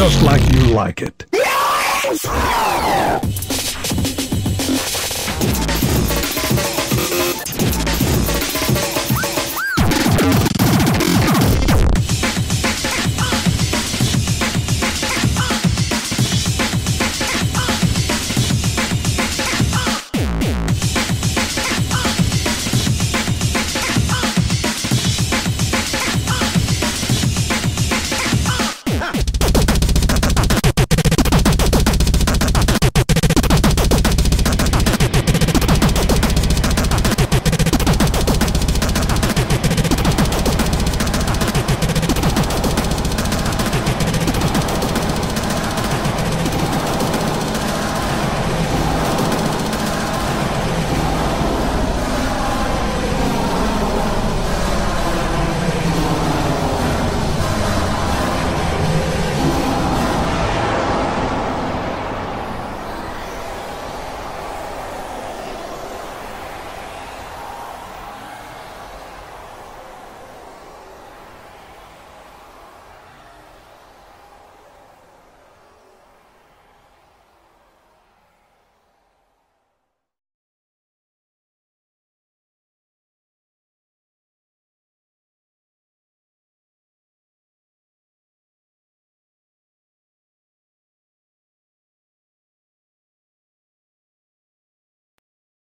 Just like you like it.